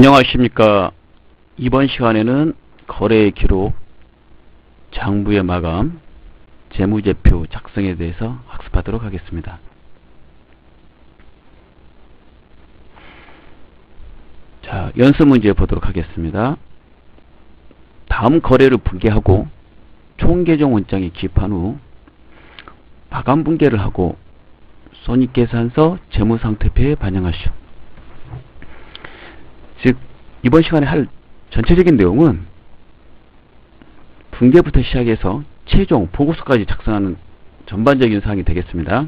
안녕하십니까. 이번 시간에는 거래의 기록, 장부의 마감, 재무제표 작성에 대해서 학습하도록 하겠습니다. 자, 연습 문제 보도록 하겠습니다. 다음 거래를 붕괴하고 총계정 원장에 기입한 후 마감 붕괴를 하고 손익계산서 재무상태표에 반영하시오. 즉 이번 시간에 할 전체적인 내용은 붕괴부터 시작해서 최종 보고서까지 작성하는 전반적인 사항이 되겠습니다.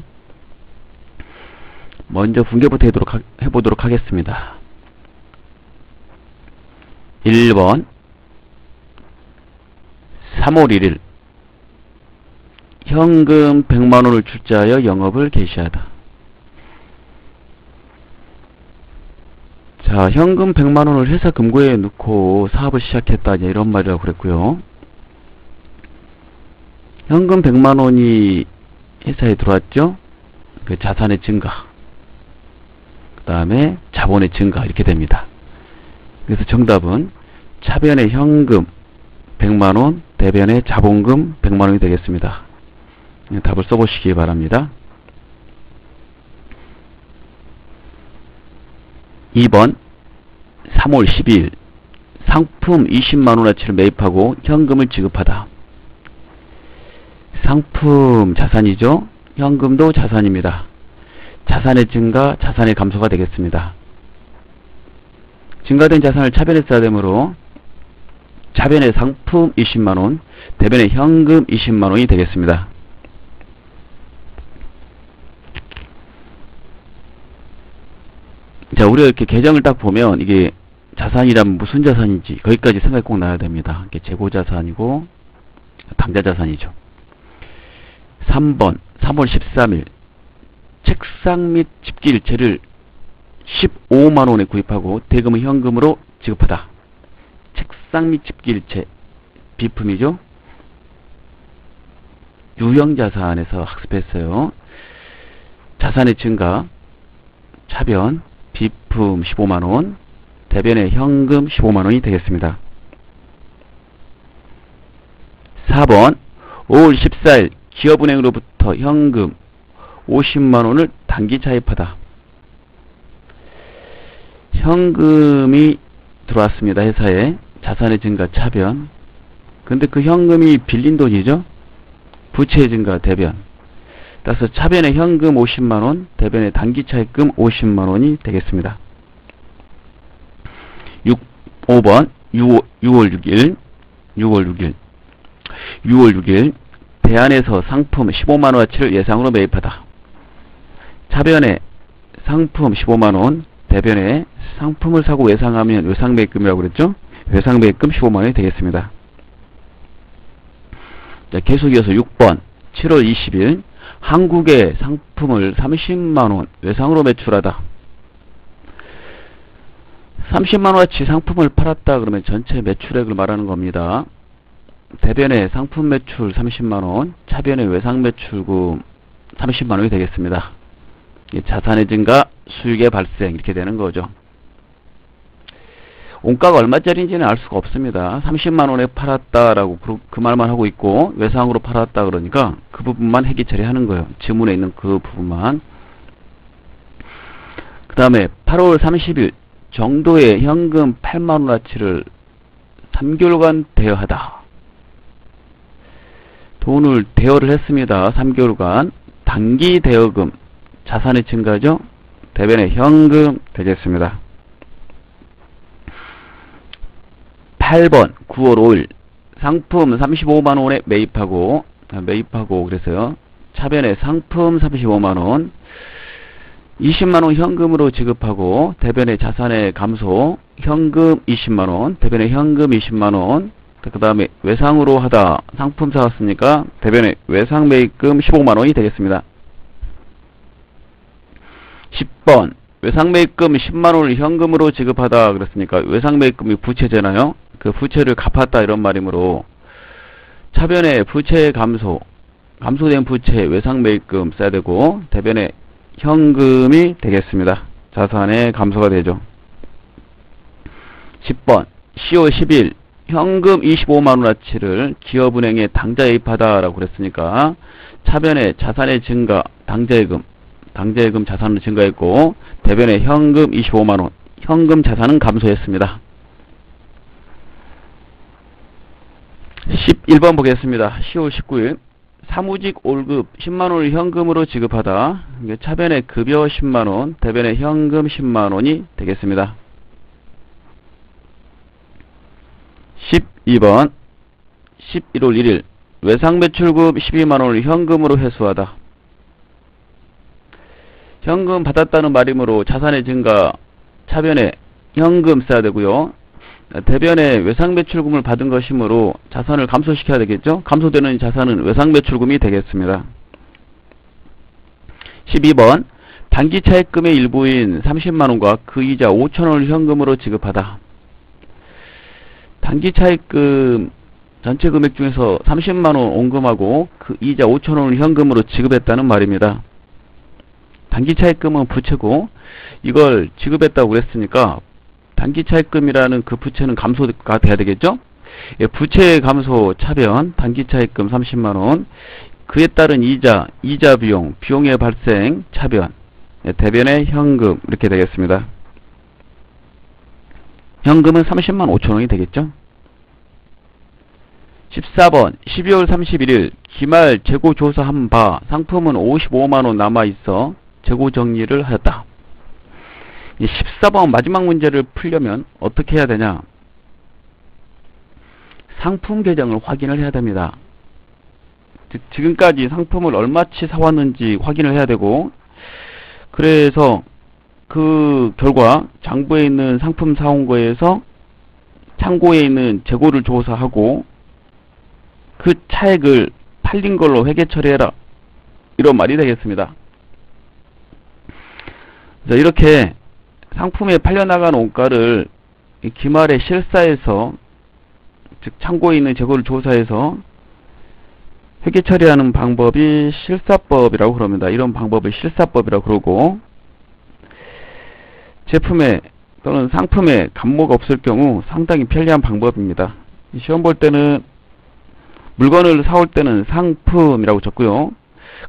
먼저 붕괴부터 해보도록, 하, 해보도록 하겠습니다. 1번 3월 1일 현금 100만원을 출자하여 영업을 개시하다. 자, 현금 100만 원을 회사 금고에 넣고 사업을 시작했다. 이런 말이라고 그랬고요. 현금 100만 원이 회사에 들어왔죠. 그 자산의 증가. 그 다음에 자본의 증가. 이렇게 됩니다. 그래서 정답은 차변의 현금 100만 원, 대변의 자본금 100만 원이 되겠습니다. 답을 써보시기 바랍니다. 2번 3월 12일 상품 20만원어치를 매입하고 현금을 지급하다. 상품 자산이죠. 현금도 자산입니다. 자산의 증가, 자산의 감소가 되겠습니다. 증가된 자산을 차변에 써야 되므로 차변의 상품 20만원, 대변의 현금 20만원이 되겠습니다. 자, 우리가 이렇게 계정을 딱 보면 이게 자산이라면 무슨 자산인지 거기까지 생각이 꼭 나야 됩니다. 이게 재고 자산이고 당자자산이죠. 3번 3월 13일 책상 및 집기 일체를 15만 원에 구입하고 대금을 현금으로 지급하다. 책상 및 집기 일체 비품이죠. 유형 자산에서 학습했어요. 자산의 증가 차변 비품 15만원, 대변의 현금 15만원이 되겠습니다. 4번 5월 14일 기업은행으로부터 현금 50만원을 단기 차입하다. 현금이 들어왔습니다. 회사에 자산의 증가 차변 근데 그 현금이 빌린 돈이죠. 부채의 증가 대변 따라서 차변의 현금 50만원, 대변의 단기차입금 50만원이 되겠습니다. 6, 5번 6, 6월 6일 6월 6일 6월 6일 대안에서 상품 15만원어치를 예상으로 매입하다. 차변에 상품 15만원, 대변에 상품을 사고 외상하면 외상매입금이라고 그랬죠? 외상매입금 15만원이 되겠습니다. 자, 계속 이어서 6번 7월 20일 한국의 상품을 30만원 외상으로 매출하다. 30만원어치 상품을 팔았다 그러면 전체 매출액을 말하는 겁니다. 대변의 상품 매출 30만원, 차변의 외상 매출금 30만원이 되겠습니다. 자산의 증가, 수익의 발생 이렇게 되는 거죠. 원가가 얼마짜리인지는 알 수가 없습니다. 30만원에 팔았다라고 그, 그, 말만 하고 있고 외상으로 팔았다 그러니까 그 부분만 회계 처리하는 거예요. 지문에 있는 그 부분만. 그 다음에 8월 30일 정도의 현금 8만원어치를 3개월간 대여하다. 돈을 대여를 했습니다. 3개월간 단기 대여금 자산의 증가죠. 대변의 현금 되겠습니다. 8번 9월 5일 상품 35만원에 매입하고 매입하고 그래서요. 차변에 상품 35만원 20만원 현금으로 지급하고 대변의 자산의 감소 현금 20만원 대변의 현금 20만원 그 다음에 외상으로 하다 상품 사왔으니까 대변의 외상 매입금 15만원이 되겠습니다. 10번 외상 매입금 10만원을 현금으로 지급하다 그랬으니까 외상 매입금이 부채잖아요. 그 부채를 갚았다 이런 말이므로 차변에 부채 감소 감소된 부채 외상 매입금 써야 되고 대변에 현금이 되겠습니다. 자산의 감소가 되죠. 10번 10월 10일 현금 25만원어치를 기업은행에 당자입하다라고 그랬으니까 차변에 자산의 증가, 당자예금, 당자예금 자산은 증가했고 대변에 현금 25만원, 현금 자산은 감소했습니다. 11번 보겠습니다. 10월 19일 사무직 월급 10만원을 현금으로 지급하다. 차변에 급여 10만원, 대변에 현금 10만원이 되겠습니다. 12번 11월 1일 외상매출급 12만원을 현금으로 회수하다. 현금 받았다는 말이므로 자산의 증가 차변에 현금 써야 되고요. 대변에 외상매출금을 받은 것이므로 자산을 감소시켜야 되겠죠. 감소되는 자산은 외상매출금이 되겠습니다. 12번 단기차입금의 일부인 30만원과 그 이자 5천원을 현금으로 지급하다. 단기차입금 전체 금액 중에서 30만원 온금하고 그 이자 5천원을 현금으로 지급했다는 말입니다. 단기차입금은 부채고 이걸 지급했다고 그랬으니까 단기차입금이라는 그 부채는 감소가 돼야 되겠죠? 예, 부채 감소 차변 단기차입금 30만원 그에 따른 이자, 이자 비용, 비용의 발생 차변 예, 대변의 현금 이렇게 되겠습니다. 현금은 30만 5천원이 되겠죠? 14번 12월 31일 기말 재고 조사한 바 상품은 55만원 남아있어 재고 정리를 하였다. 14번 마지막 문제를 풀려면 어떻게 해야 되냐? 상품 계정을 확인을 해야 됩니다. 즉 지금까지 상품을 얼마치 사왔는지 확인을 해야 되고 그래서 그 결과 장부에 있는 상품 사온 거에서 창고에 있는 재고를 조사하고 그 차액을 팔린 걸로 회계 처리해라 이런 말이 되겠습니다. 그래서 이렇게 상품에 팔려나간 원가를 기말의 실사에서 즉 창고에 있는 재고를 조사해서 회계 처리하는 방법이 실사법이라고 그럽니다. 이런 방법을 실사법이라고 그러고 제품에 또는 상품에 감모가 없을 경우 상당히 편리한 방법입니다. 시험 볼 때는 물건을 사올 때는 상품이라고 적고요.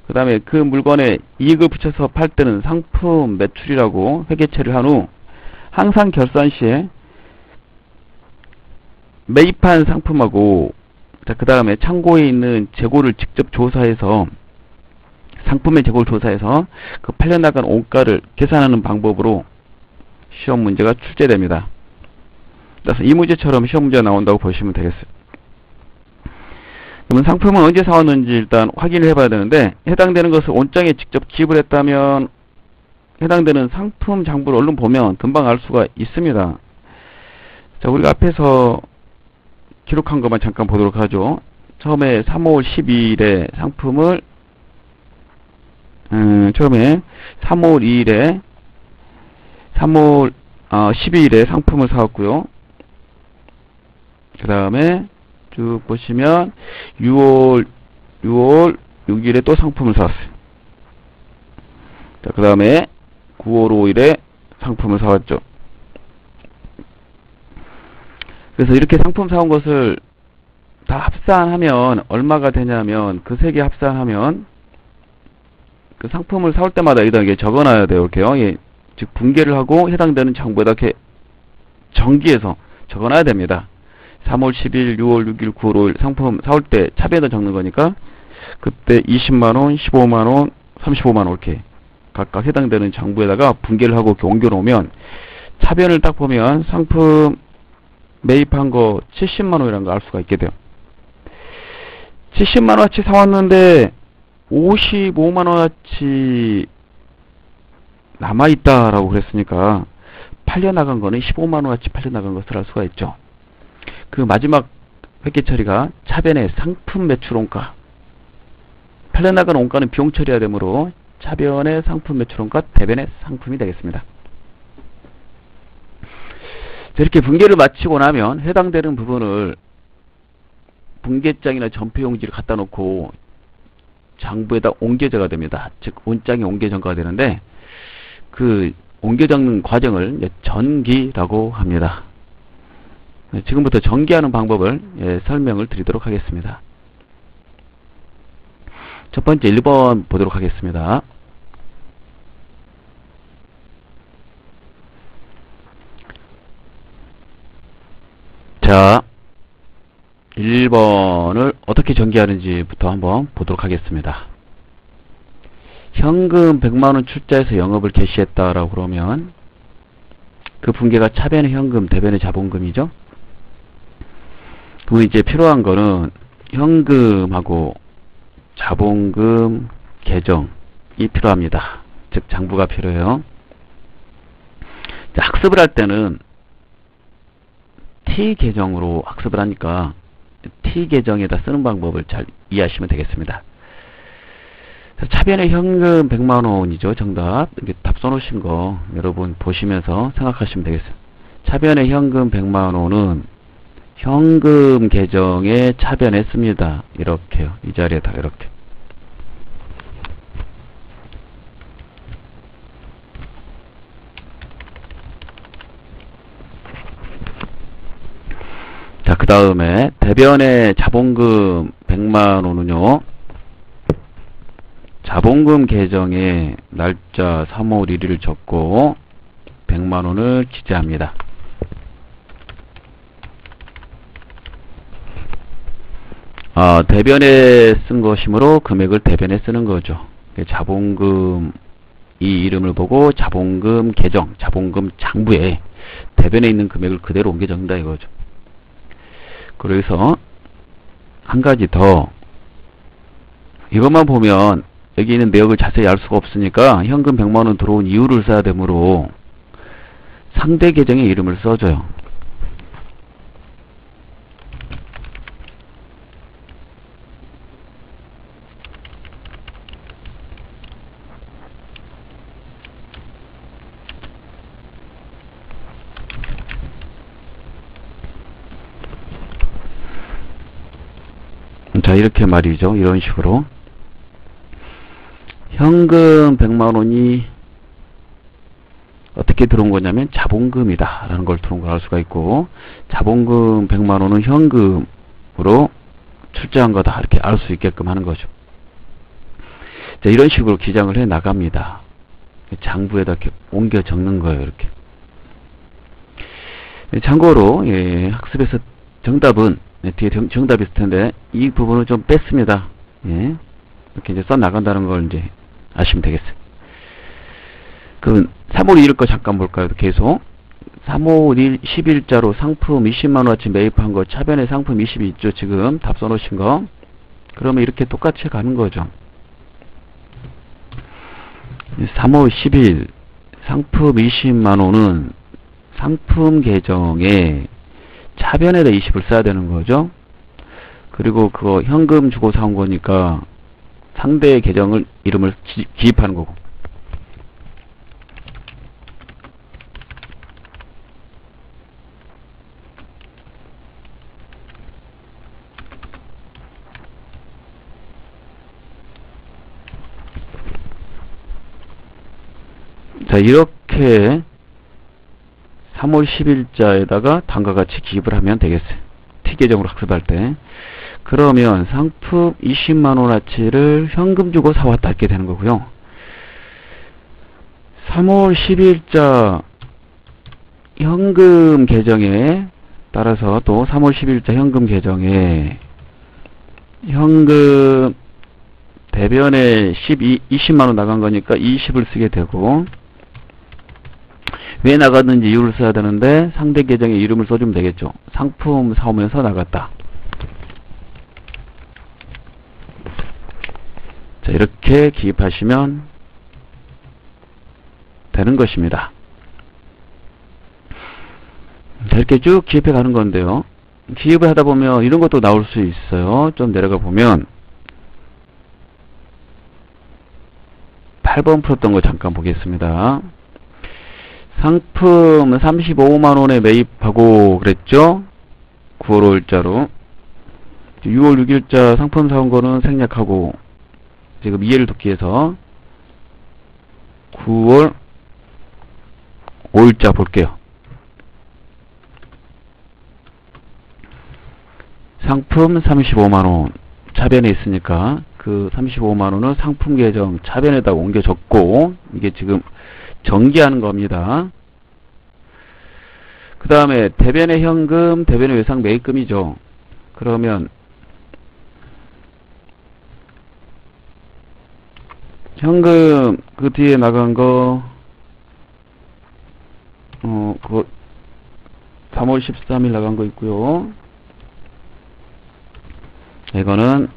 그 다음에 그 물건에 이익을 붙여서 팔 때는 상품 매출이라고 회계처리를 한 후 항상 결산 시에 매입한 상품하고 그 다음에 창고에 있는 재고를 직접 조사해서 상품의 재고를 조사해서 그 팔려나간 원가를 계산하는 방법으로 시험 문제가 출제됩니다. 그래서 이 문제처럼 시험 문제가 나온다고 보시면 되겠습니다. 그러면 상품은 언제 사왔는지 일단 확인을 해봐야 되는데 해당되는 것을 온장에 직접 기입을 했다면 해당되는 상품 장부를 얼른 보면 금방 알 수가 있습니다. 자, 우리가 앞에서 기록한 것만 잠깐 보도록 하죠. 처음에 3월 12일에 상품을 음, 처음에 3월 2일에 3월 어, 12일에 상품을 사왔고요. 그 다음에 쭉 보시면 6월 6월 6일에 또 상품을 사왔어요. 자, 그 다음에 9월 5일에 상품을 사왔죠. 그래서 이렇게 상품 사온 것을 다 합산하면 얼마가 되냐면 그 세 개 합산하면 그 상품을 사올 때마다 여기다 이게 적어놔야 돼요. 이렇게요. 예, 즉 분계를 하고 해당되는 장부에다 이렇게 정기해서 적어놔야 됩니다. 3월 10일, 6월 6일, 9월 5일 상품 사올 때 차비에다 적는 거니까 그때 20만원, 15만원, 35만원 이렇게 각각 해당되는 장부에다가 분계를 하고 이렇게 옮겨 놓으면 차변을 딱 보면 상품 매입한 거 70만원이라는 거알 수가 있게 돼요. 70만원어치 사왔는데 55만원어치 남아있다라고 그랬으니까 팔려나간 거는 15만원어치 팔려나간 것을 알 수가 있죠. 그 마지막 회계 처리가 차변의 상품 매출 원가 팔려 나간 원가는 비용 처리해야 되므로 차변의 상품 매출 원가 대변의 상품이 되겠습니다. 이렇게 분계를 마치고 나면 해당되는 부분을 분계장이나 전표용지를 갖다 놓고 장부에다 옮겨져가 됩니다. 즉 온장에 옮겨져가 되는데 그 옮겨 적는 과정을 전기라고 합니다. 네, 지금부터 전개하는 방법을 예, 설명을 드리도록 하겠습니다. 첫 번째 1번 보도록 하겠습니다. 자, 1번을 어떻게 전개하는지부터 한번 보도록 하겠습니다. 현금 100만원 출자해서 영업을 개시했다라고 그러면 그 분계가 차변의 현금, 대변의 자본금이죠. 그럼 이제 필요한 거는 현금하고 자본금 계정이 필요합니다. 즉 장부가 필요해요. 자, 학습을 할 때는 T 계정으로 학습을 하니까 T 계정에다 쓰는 방법을 잘 이해하시면 되겠습니다. 차변의 현금 100만원이죠. 정답. 이렇게 답 써놓으신 거 여러분 보시면서 생각하시면 되겠어요. 차변의 현금 100만원은 현금 계정에 차변했습니다. 이렇게요. 이 자리에다 이렇게. 자, 그 다음에 대변의 자본금 100만 원은요. 자본금 계정에 날짜 3월 1일을 적고 100만 원을 기재합니다. 아, 대변에 쓴 것이므로 금액을 대변에 쓰는 거죠. 자본금 이 이름을 보고 자본금 계정, 자본금 장부에 대변에 있는 금액을 그대로 옮겨 적는다 이거죠. 그래서 한 가지 더 이것만 보면 여기 있는 내역을 자세히 알 수가 없으니까 현금 100만원 들어온 이유를 써야 되므로 상대 계정의 이름을 써줘요. 자 이렇게 말이죠. 이런 식으로 현금 100만원이 어떻게 들어온 거냐면 자본금이다 라는 걸 들어온 걸 알 수가 있고 자본금 100만원은 현금으로 출자한 거다 이렇게 알 수 있게끔 하는 거죠. 자, 이런 식으로 기장을 해 나갑니다. 장부에다 이렇게 옮겨 적는 거예요. 이렇게. 참고로 예, 학습에서 정답은 네, 뒤에 정, 답이 있을 텐데 이 부분을 좀 뺐습니다. 예. 이렇게 이제 써 나간다는 걸 이제 아시면 되겠어요. 그 3월 1일 거 잠깐 볼까요? 계속 3월 1일 10일자로 상품 20만원어치 매입한 거 차변에 상품 20이 있죠. 지금 답 써놓으신 거. 그러면 이렇게 똑같이 가는 거죠. 3월 10일 상품 20만원은 상품 계정에 차변에다 20을 써야 되는 거죠. 그리고 그거 현금 주고 사온 거니까 상대의 계정을 이름을 기, 입하는 거고. 자, 이렇게 3월 10일자에다가 다음과 같이 기입을 하면 되겠어요. T 계정으로 학습할 때. 그러면 상품 20만원어치를 현금 주고 사왔다 이렇게 되는 거고요. 3월 10일자 현금 계정에 따라서 또 3월 10일자 현금 계정에 현금 대변에 12, 20만원 나간 거니까 20을 쓰게 되고 왜 나갔는지 이유를 써야 되는데 상대 계정에 이름을 써주면 되겠죠. 상품 사오면서 나갔다. 자, 이렇게 기입하시면 되는 것입니다. 자, 이렇게 쭉 기입해 가는 건데요. 기입을 하다 보면 이런 것도 나올 수 있어요. 좀 내려가 보면 8번 풀었던 거 잠깐 보겠습니다. 상품 35만원에 매입하고 그랬죠? 9월 5일자로 6월 6일자 상품 사온 거는 생략하고 지금 이해를 돕기 위해서 9월 5일자 볼게요. 상품 35만원 차변에 있으니까 그 35만원은 상품 계정 차변에다가 옮겨 적고 이게 지금 정기하는 겁니다. 그 다음에 대변의 현금, 대변의 외상 매입금이죠. 그러면 현금 그 뒤에 나간 거 어, 그거 3월 13일 나간 거 있고요. 이거는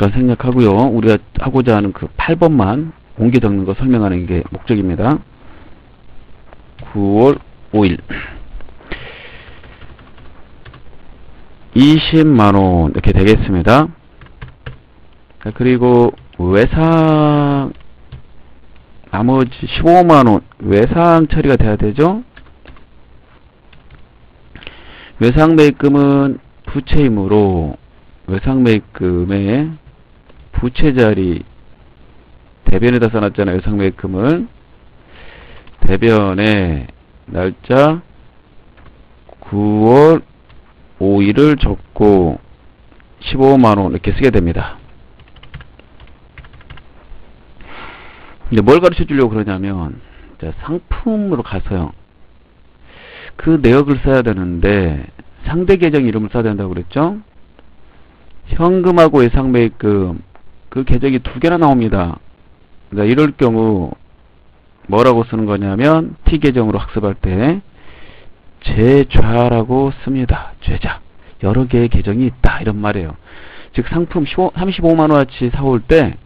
잠깐 생략하고요. 우리가 하고자 하는 그 8번만 옮겨 적는 거 설명하는 게 목적입니다. 9월 5일 20만원 이렇게 되겠습니다. 자, 그리고 외상 나머지 15만원 외상 처리가 돼야 되죠. 외상 매입금은 부채이므로 외상 매입금의 부채 자리 대변에다 써놨잖아요. 외상 매입금을 대변에 날짜 9월 5일을 적고 15만원 이렇게 쓰게 됩니다. 이제 뭘 가르쳐 주려고 그러냐면 상품으로 가서요. 그 내역을 써야 되는데 상대 계정 이름을 써야 된다고 그랬죠? 현금하고 예상 매입금 그 계정이 두 개나 나옵니다. 그러니까 이럴 경우 뭐라고 쓰는 거냐면 T 계정으로 학습할 때 제좌라고 씁니다. 죄자. 여러 개의 계정이 있다. 이런 말이에요. 즉 상품 15, 35만원어치 사올 때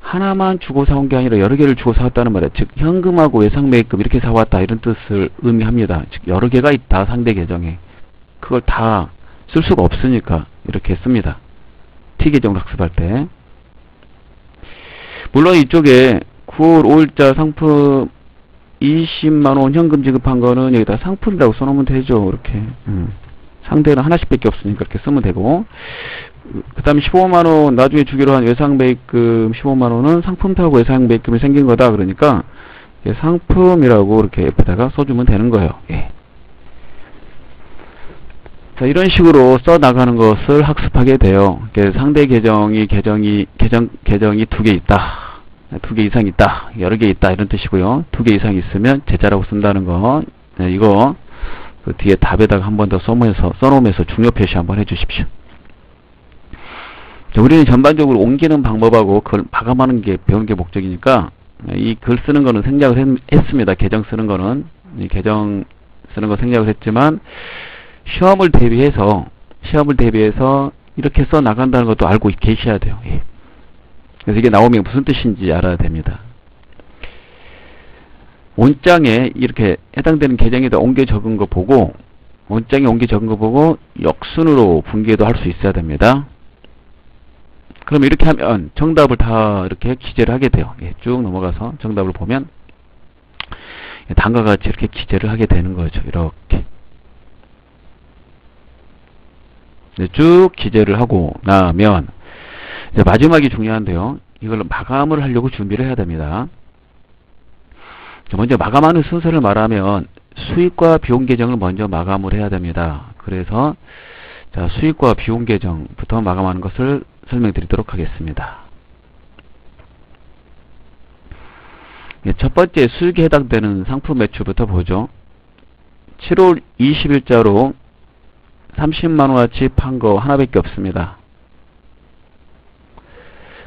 하나만 주고 사온 게 아니라 여러 개를 주고 사왔다는 말이에요. 즉 현금하고 예상매입금 이렇게 사왔다 이런 뜻을 의미합니다. 즉 여러 개가 있다 상대 계정에 그걸 다 쓸 수가 없으니까 이렇게 씁니다. T 계정을 학습할 때 물론 이쪽에 9월 5일자 상품 20만원 현금 지급한 거는 여기다 상품이라고 써놓으면 되죠. 이렇게 음. 상대는 하나씩 밖에 없으니까 이렇게 쓰면 되고 그 다음에 15만원 나중에 주기로 한 외상매입금 15만원은 상품 타고 외상매입금이 생긴 거다 그러니까 상품이라고 이렇게 옆에다가 써주면 되는 거예요 예. 자 이런 식으로 써 나가는 것을 학습하게 돼요. 상대 계정이 계정이 계정 계정이 두 개 있다. 두 개 이상 있다. 여러 개 있다. 이런 뜻이고요. 두 개 이상 있으면 제자라고 쓴다는 거. 네, 이거 그 뒤에 답에다가 한 번 더 써놓으면서 써놓으면서 중요 표시 한번 해 주십시오. 우리는 전반적으로 옮기는 방법하고 그걸 마감하는 게 배우는 게 목적이니까 이 글 쓰는 거는 생략을 했, 습니다. 계정 쓰는 거는. 계정 쓰는 거 생략을 했지만 시험을 대비해서 시험을 대비해서 이렇게 써 나간다는 것도 알고 계셔야 돼요. 예. 그래서 이게 나오면 무슨 뜻인지 알아야 됩니다. 원장에 이렇게 해당되는 계정에다 옮겨 적은 거 보고 원장에 옮겨 적은 거 보고 역순으로 분계도 할 수 있어야 됩니다. 그럼 이렇게 하면 정답을 다 이렇게 기재를 하게 돼요. 예, 쭉 넘어가서 정답을 보면 다음과 같이 이렇게 기재를 하게 되는 거죠. 이렇게 네, 쭉 기재를 하고 나면 이제 마지막이 중요한데요. 이걸 마감을 하려고 준비를 해야 됩니다. 먼저 마감하는 순서를 말하면 수익과 비용 계정을 먼저 마감을 해야 됩니다. 그래서 자, 수익과 비용 계정부터 마감하는 것을 설명드리도록 하겠습니다. 예, 첫 번째 수익에 해당되는 상품 매출부터 보죠. 7월 20일자로 30만원어치 판 거 하나밖에 없습니다.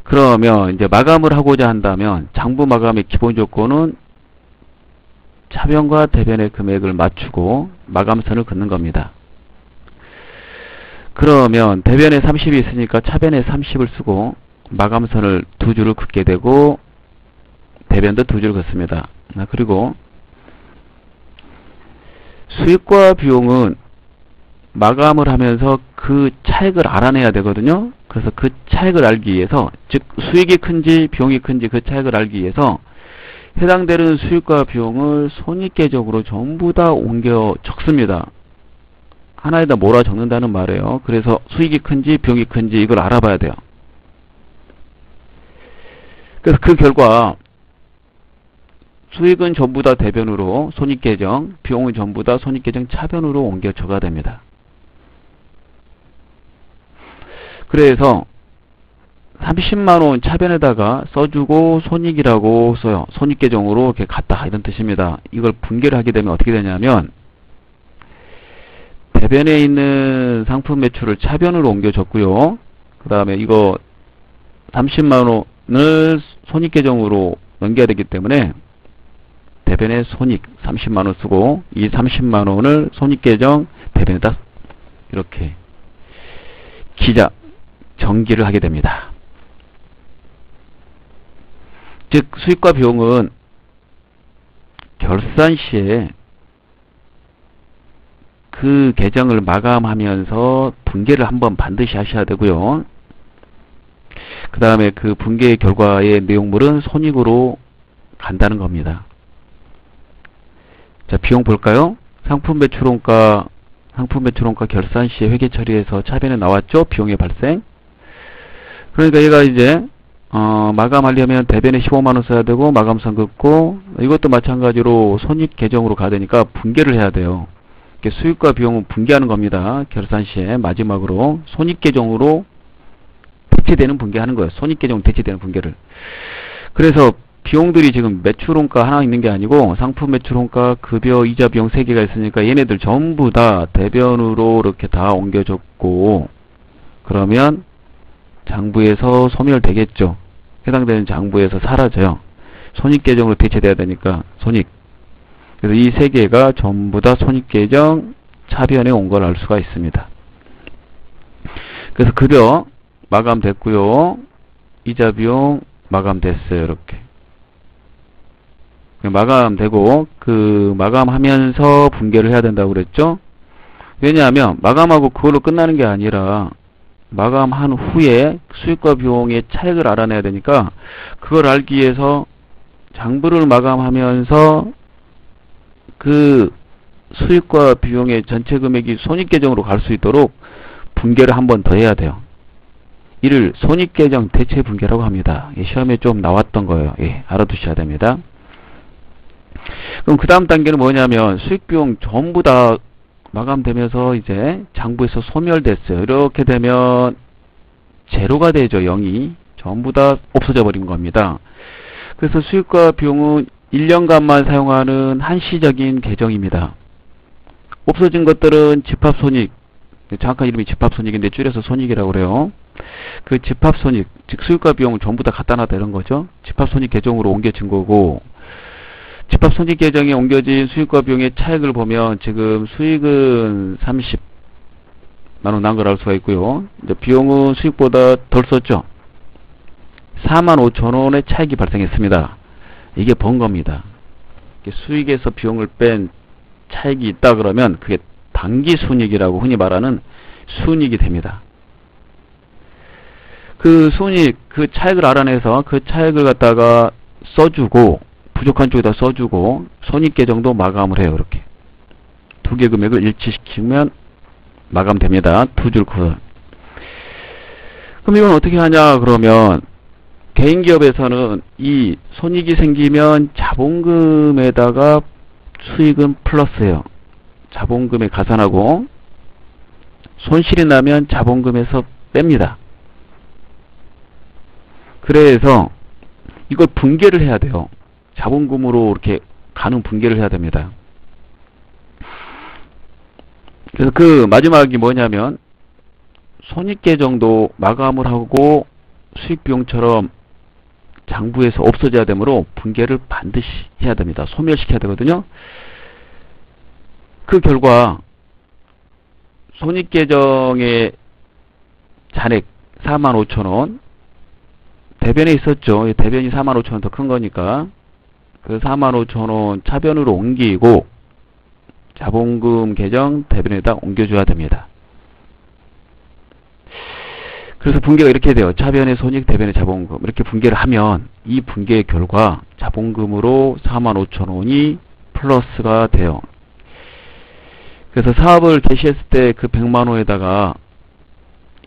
그러면 이제 마감을 하고자 한다면 장부 마감의 기본 조건은 차변과 대변의 금액을 맞추고 마감선을 긋는 겁니다. 그러면 대변에 30이 있으니까 차변에 30을 쓰고 마감선을 두 줄을 긋게 되고 대변도 두 줄을 긋습니다. 아, 그리고 수익과 비용은 마감을 하면서 그 차액을 알아내야 되거든요. 그래서 그 차액을 알기 위해서 즉 수익이 큰지 비용이 큰지 그 차액을 알기 위해서 해당되는 수익과 비용을 손익계적으로 전부 다 옮겨 적습니다. 하나에다 몰아 적는다는 말이에요. 그래서 수익이 큰지 비용이 큰지 이걸 알아봐야 돼요. 그래서 그 결과 수익은 전부 다 대변으로 손익계정, 비용은 전부 다 손익계정 차변으로 옮겨 줘가 됩니다. 그래서 30만원 차변에다가 써주고 손익이라고 써요. 손익계정으로 이렇게 갔다 이런 뜻입니다. 이걸 분개를 하게 되면 어떻게 되냐면 대변에 있는 상품 매출을 차변으로 옮겨줬고요. 그 다음에 이거 30만원을 손익계정으로 넘겨야 되기 때문에 대변에 손익 30만원 쓰고 이 30만원을 손익계정 대변에다 이렇게 기자 정기를 하게 됩니다. 즉 수익과 비용은 결산 시에 그 계정을 마감하면서 분개를 한번 반드시 하셔야 되고요. 그 다음에 그 분개 결과의 내용물은 손익으로 간다는 겁니다. 자, 비용 볼까요? 상품 배출원가, 상품 배출원가 결산 시에 회계 처리해서 차변에 나왔죠? 비용의 발생. 그러니까 얘가 이제 어, 마감하려면 대변에 15만원 써야 되고 마감선 긋고 이것도 마찬가지로 손익 계정으로 가야 되니까 분개를 해야 돼요. 수익과 비용은 분개하는 겁니다. 결산 시에 마지막으로 손익 계정으로 대체되는 분개하는 거예요. 손익 계정 대체되는 분개를. 그래서 비용들이 지금 매출원가 하나 있는 게 아니고 상품 매출원가, 급여, 이자 비용 세 개가 있으니까 얘네들 전부 다 대변으로 이렇게 다 옮겨줬고 그러면 장부에서 소멸되겠죠. 해당되는 장부에서 사라져요. 손익계정으로 대체돼야 되니까 손익. 그래서 이 세 개가 전부 다 손익계정 차변에 온 걸 알 수가 있습니다. 그래서 급여 마감됐고요. 이자 비용 마감됐어요. 이렇게. 마감되고 그 마감하면서 분개를 해야 된다고 그랬죠. 왜냐하면 마감하고 그걸로 끝나는 게 아니라 마감한 후에 수익과 비용의 차액을 알아내야 되니까 그걸 알기 위해서 장부를 마감하면서 그 수익과 비용의 전체 금액이 손익계정으로 갈 수 있도록 분개를 한 번 더 해야 돼요. 이를 손익계정 대체 분개라고 합니다. 시험에 좀 나왔던 거예요. 예, 알아두셔야 됩니다. 그럼 그 다음 단계는 뭐냐면 수익 비용 전부 다 마감되면서 이제 장부에서 소멸됐어요. 이렇게 되면 제로가 되죠. 0이 전부 다 없어져 버린 겁니다. 그래서 수익과 비용은 1년간만 사용하는 한시적인 계정입니다. 없어진 것들은 집합손익 정확한 이름이 집합손익인데 줄여서 손익이라고 그래요. 그 집합손익, 즉 수익과 비용을 전부 다 갖다 놨다 이런 거죠. 집합손익 계정으로 옮겨진 거고 집합 손익 계정에 옮겨진 수익과 비용의 차액을 보면 지금 수익은 30만원 난 걸 알 수가 있고요. 이제 비용은 수익보다 덜 썼죠. 4만 5천원의 차익이 발생했습니다. 이게 번 겁니다. 수익에서 비용을 뺀 차익이 있다 그러면 그게 단기 순익이라고 흔히 말하는 순익이 됩니다. 그 순익, 그 차익을 알아내서 그 차익을 갖다가 써주고 부족한 쪽에다 써주고 손익계정도 마감을 해요. 이렇게 두 개 금액을 일치시키면 마감됩니다. 두줄 코. 그럼 이건 어떻게 하냐 그러면 개인기업에서는 이 손익이 생기면 자본금에다가 수익은 플러스예요. 자본금에 가산하고 손실이 나면 자본금에서 뺍니다. 그래서 이걸 분개를 해야 돼요. 자본금으로 이렇게 가는 분개를 해야 됩니다. 그래서 그 마지막이 뭐냐면 손익계 정도 마감을 하고 수익비용처럼 장부에서 없어져야 되므로 분개를 반드시 해야 됩니다. 소멸시켜야 되거든요. 그 결과 손익계정의 잔액 45,000원 대변에 있었죠. 대변이 45,000원 더 큰 거니까 그 45,000원 차변으로 옮기고 자본금 계정 대변에다 옮겨줘야 됩니다. 그래서 분계가 이렇게 돼요. 차변의 손익, 대변의 자본금. 이렇게 분계를 하면 이 분계의 결과 자본금으로 45,000원이 플러스가 돼요. 그래서 사업을 개시했을 때 그 100만원에다가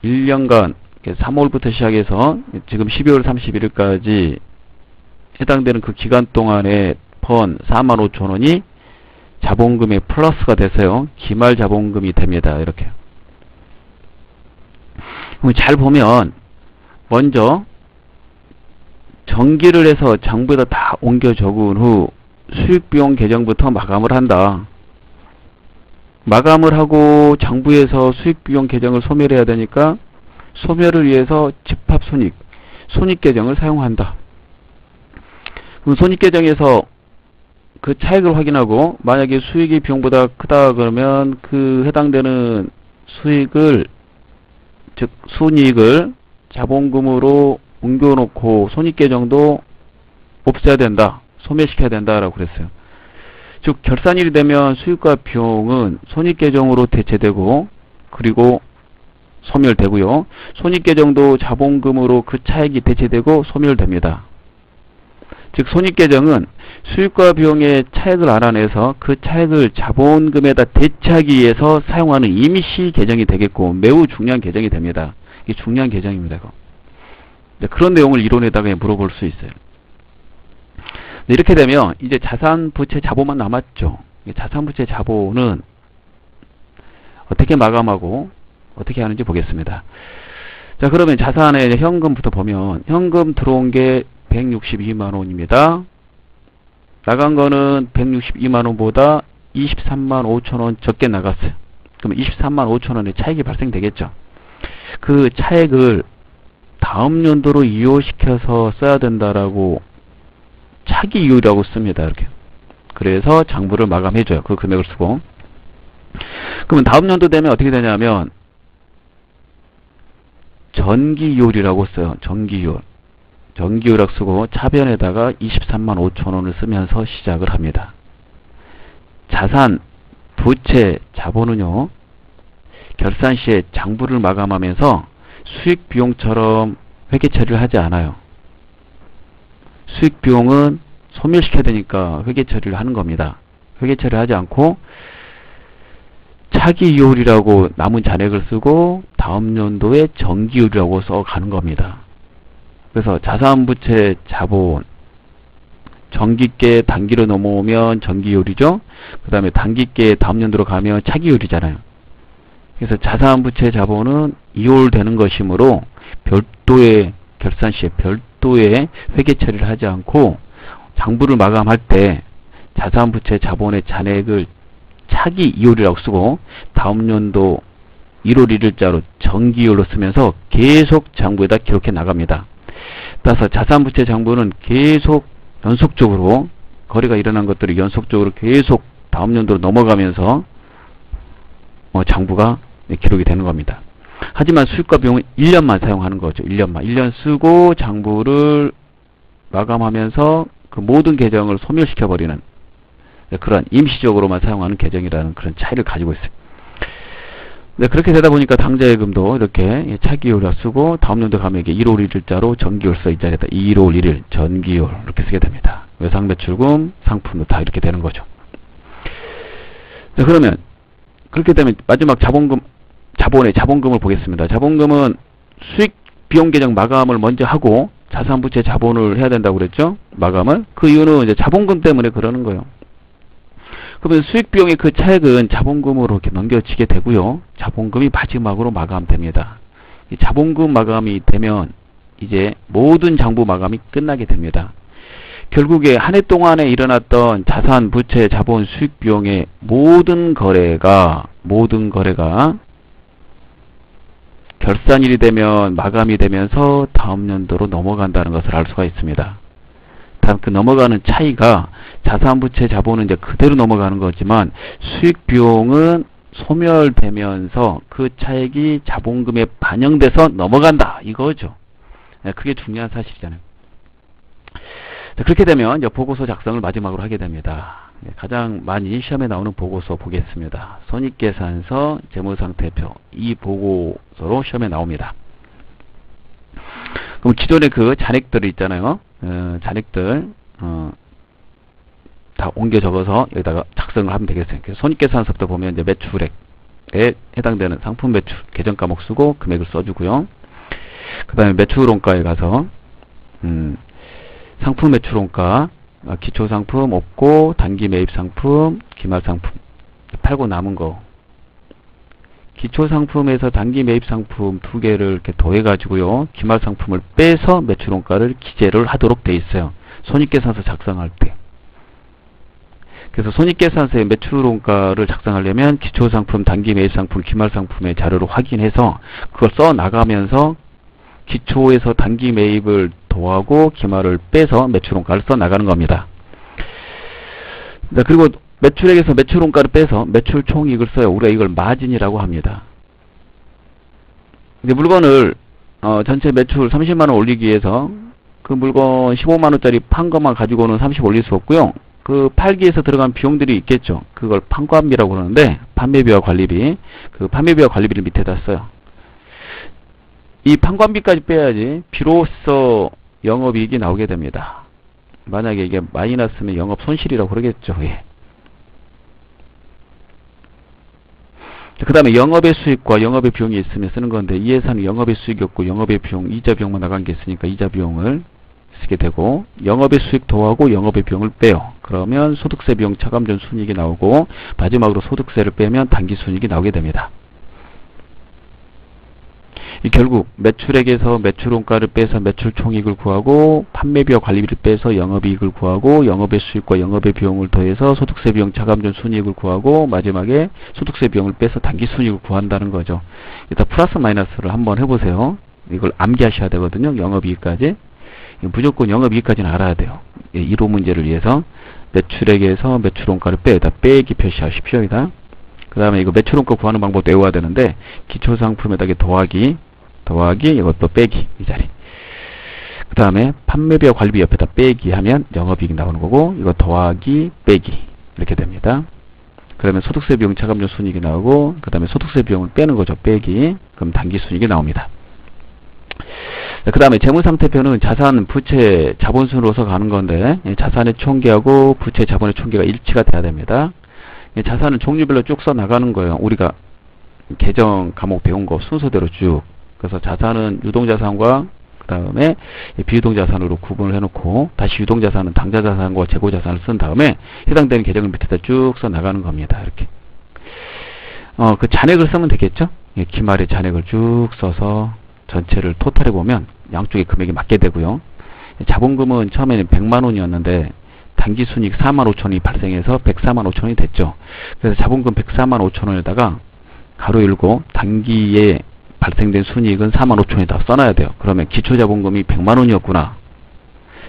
1년간 3월부터 시작해서 지금 12월 31일까지 해당되는 그 기간 동안에 번 45,000원이 자본금의 플러스가 돼서요. 기말 자본금이 됩니다. 이렇게. 잘 보면 먼저 정기를 해서 장부에다 다 옮겨 적은 후 수익비용 계정부터 마감을 한다. 마감을 하고 장부에서 수익비용 계정을 소멸해야 되니까 소멸을 위해서 집합손익, 손익계정을 사용한다. 그럼 손익계정에서 그 차익을 확인하고 만약에 수익이 비용보다 크다 그러면 그 해당되는 수익을 즉 순이익을 자본금으로 옮겨놓고 손익계정도 없애야 된다. 소멸시켜야 된다라고 그랬어요. 즉 결산일이 되면 수익과 비용은 손익계정으로 대체되고 그리고 소멸되고요. 손익계정도 자본금으로 그 차익이 대체되고 소멸됩니다. 즉 손익계정은 수익과 비용의 차액을 알아내서 그 차액을 자본금에다 대체하기 위해서 사용하는 임시 계정이 되겠고 매우 중요한 계정이 됩니다. 이게 중요한 계정입니다. 이거. 그런 내용을 이론에다가 물어볼 수 있어요. 이렇게 되면 이제 자산 부채 자본만 남았죠. 자산 부채 자본은 어떻게 마감하고 어떻게 하는지 보겠습니다. 자 그러면 자산의 현금부터 보면 현금 들어온 게 162만 원입니다. 나간 거는 162만 원보다 23만 5천 원 적게 나갔어요. 그럼 23만 5천 원의 차익이 발생되겠죠. 그 차액을 다음 연도로 이용시켜서 써야 된다라고 차기 이율이라고 씁니다. 이렇게. 그래서 장부를 마감해줘요. 그 금액을 쓰고. 그러면 다음 연도 되면 어떻게 되냐면 전기이율이라고 써요. 전기이율. 쓰고 차변에다가 23만 5천원을 쓰면서 시작을 합니다. 자산, 부채, 자본은요. 결산 시에 장부를 마감하면서 수익 비용처럼 회계 처리를 하지 않아요. 수익 비용은 소멸시켜야 되니까 회계 처리를 하는 겁니다. 회계 처리를 하지 않고 차기 이율이라고 남은 잔액을 쓰고 다음 연도에 정기율이라고 써 가는 겁니다. 그래서 자산부채 자본 정기계 단기로 넘어오면 정기율이죠. 그 다음에 단기계 다음 년도로 가면 차기율이잖아요. 그래서 자산부채 자본은 이월되는 것이므로 별도의 결산 시에 별도의 회계 처리를 하지 않고 장부를 마감할 때 자산부채 자본의 잔액을 차기 이율이라고 쓰고 다음 년도 1월 1일자로 정기율로 쓰면서 계속 장부에다 기록해 나갑니다. 따라서 자산부채 장부는 계속 연속적으로 거래가 일어난 것들이 연속적으로 계속 다음 연도로 넘어가면서 어, 장부가 기록이 되는 겁니다. 하지만 수익과 비용은 1년만 사용하는 거죠. 1년만. 1년 쓰고 장부를 마감하면서 그 모든 계정을 소멸시켜버리는 그런 임시적으로만 사용하는 계정이라는 그런 차이를 가지고 있어요. 네, 그렇게 되다 보니까 당자예금도 이렇게 차기율을 쓰고 다음 년도 이게 1월 1일자로 전기율 써 있자겠다. 1월 1일 전기율 이렇게 쓰게 됩니다. 외상 매출금, 상품도 다 이렇게 되는 거죠. 자, 그러면 그렇게 되면 마지막 자본금 자본의 자본금을 보겠습니다. 자본금은 수익 비용 계정 마감을 먼저 하고 자산 부채 자본을 해야 된다고 그랬죠? 마감을. 그 이유는 이제 자본금 때문에 그러는 거예요. 그러면 수익 비용의 그 차액은 자본금으로 이렇게 넘겨지게 되고요. 자본금이 마지막으로 마감됩니다. 이 자본금 마감이 되면 이제 모든 장부 마감이 끝나게 됩니다. 결국에 한 해 동안에 일어났던 자산, 부채, 자본, 수익 비용의 모든 거래가 모든 거래가 결산일이 되면 마감이 되면서 다음 연도로 넘어간다는 것을 알 수가 있습니다. 다음 그 넘어가는 차이가 자산, 부채, 자본은 이제 그대로 넘어가는 거지만 수익 비용은 소멸되면서 그 차액이 자본금에 반영돼서 넘어간다 이거죠. 네, 그게 중요한 사실이잖아요. 그렇게 되면 이제 보고서 작성을 마지막으로 하게 됩니다. 네, 가장 많이 시험에 나오는 보고서 보겠습니다. 손익계산서, 재무상태표 이 보고서로 시험에 나옵니다. 그럼 기존의 그 잔액들이 있잖아요. 어, 잔액들 어, 다 옮겨 적어서 여기다가 작성을 하면 되겠어요. 손익계산서부터 보면 이제 매출액에 해당되는 상품 매출 계정 과목 쓰고 금액을 써주고요. 그 다음에 매출원가에 가서 음, 상품 매출원가 아, 기초 상품 없고 단기 매입 상품, 기말 상품 팔고 남은 거. 기초 상품에서 단기 매입 상품 두 개를 이렇게 더해 가지고요. 기말 상품을 빼서 매출 원가를 기재를 하도록 돼 있어요. 손익계산서 작성할 때. 그래서 손익계산서의 매출 원가를 작성하려면 기초 상품, 단기 매입 상품, 기말 상품의 자료를 확인해서 그걸 써 나가면서 기초에서 단기 매입을 더하고 기말을 빼서 매출 원가를 써 나가는 겁니다. 자, 그리고 매출액에서 매출 원가를 빼서 매출 총이익을 써요. 우리가 이걸 마진이라고 합니다. 이제 물건을 어, 전체 매출 30만 원 올리기 위해서 그 물건 15만 원짜리 판 것만 가지고는 30 올릴 수 없고요. 그 팔기 위해서 들어간 비용들이 있겠죠. 그걸 판관비라고 그러는데 판매비와 관리비, 그 판매비와 관리비를 밑에다 써요. 이 판관비까지 빼야지 비로소 영업이익이 나오게 됩니다. 만약에 이게 마이너스면 영업 손실이라고 그러겠죠. 예. 그 다음에 영업의 수익과 영업의 비용이 있으면 쓰는 건데 이 예산은 영업의 수익이 없고 영업의 비용, 이자 비용만 나간 게 있으니까 이자 비용을 쓰게 되고 영업의 수익 더하고 영업의 비용을 빼요. 그러면 소득세 비용 차감 전 순이익이 나오고 마지막으로 소득세를 빼면 단기 순이익이 나오게 됩니다. 이 결국 매출액에서 매출원가를 빼서 매출 총익을 구하고 판매비와 관리비를 빼서 영업이익을 구하고 영업의 수익과 영업의 비용을 더해서 소득세 비용 차감전 순이익을 구하고 마지막에 소득세 비용을 빼서 단기 순이익을 구한다는 거죠. 일단 플러스 마이너스를 한번 해보세요. 이걸 암기하셔야 되거든요. 영업이익까지. 무조건 영업이익까지는 알아야 돼요. 1호 문제를 위해서 매출액에서 매출원가를 빼다 빼기 표시하십시오. 그 다음에 이거 매출원가 구하는 방법 외워야 되는데 기초상품에다가 더하기 더하기 이것도 빼기 이 자리. 그 다음에 판매비와 관리비 옆에다 빼기 하면 영업이익이 나오는 거고 이거 더하기 빼기 이렇게 됩니다. 그러면 소득세 비용 차감료 순이익이 나오고 그 다음에 소득세 비용을 빼는 거죠. 빼기. 그럼 단기 순이익이 나옵니다. 그 다음에 재무상태표는 자산, 부채, 자본순으로서 가는 건데 자산의 총계하고 부채, 자본의 총계가 일치가 돼야 됩니다. 자산은 종류별로 쭉 써 나가는 거예요. 우리가 계정 과목 배운 거 순서대로 쭉 그래서 자산은 유동자산과 그 다음에 비유동자산으로 구분을 해놓고 다시 유동자산은 당자자산과 재고자산을 쓴 다음에 해당되는 계정을 밑에다 쭉 써 나가는 겁니다. 이렇게 어, 그 잔액을 쓰면 되겠죠? 예, 기말에 잔액을 쭉 써서 전체를 토탈해 보면 양쪽의 금액이 맞게 되고요. 자본금은 처음에는 100만 원이었는데 단기 순이익 4만 5천이 발생해서 104만 5천이 됐죠. 그래서 자본금 104만 5천 원에다가 가로 열고 단기에 발생된 순이익은 4만 5천에다 써놔야 돼요. 그러면 기초자본금이 100만 원이었구나.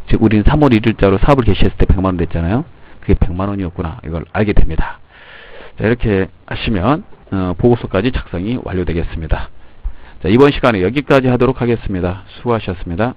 즉 우리는 3월 1일자로 사업을 개시했을 때 100만 원 됐잖아요. 그게 100만 원이었구나. 이걸 알게 됩니다. 자, 이렇게 하시면 어, 보고서까지 작성이 완료되겠습니다. 자, 이번 시간에 여기까지 하도록 하겠습니다. 수고하셨습니다.